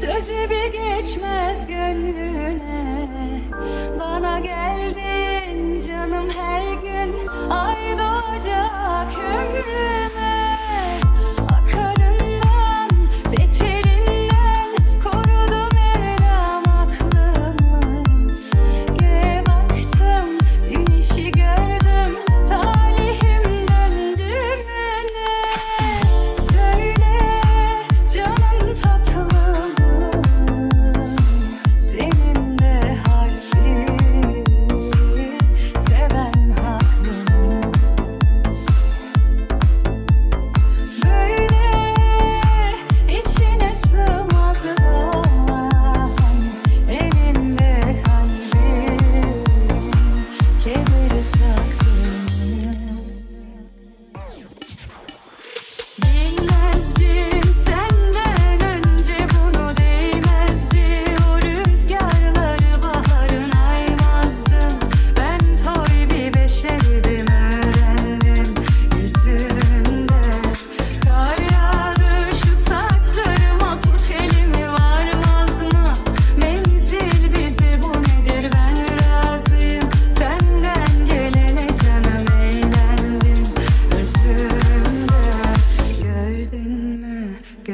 Sözü bir geçmez gönlüne. Bana geldin canım her gün. Ay doğacak ömrüm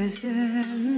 gözüm